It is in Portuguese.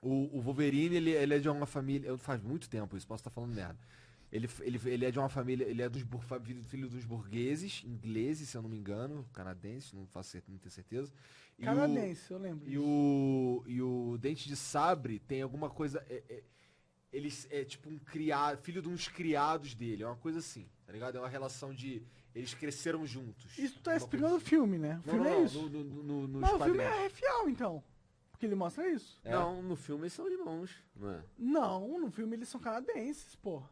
O, o Wolverine, ele, ele é de uma família. Faz muito tempo isso, posso estar falando merda. Ele, ele, ele é de uma família. Ele é dos filho, dos burgueses, ingleses, se eu não me engano, canadenses, não faço não tenho certeza. E o- Canadense, eu lembro. E o, e o Dente de Sabre tem alguma coisa. É, é, ele é tipo um criado, filho de uns criados dele, é uma coisa assim, tá ligado? É uma relação de. Eles cresceram juntos. Isso tá Uma explicando o coisa filme, né? O assim. Não, filme não, é não, isso. No, no, no, nos Mas o filme é fiel, então. Porque ele mostra isso. Não, no filme eles são irmãos, não é? Não, no filme eles são canadenses, pô.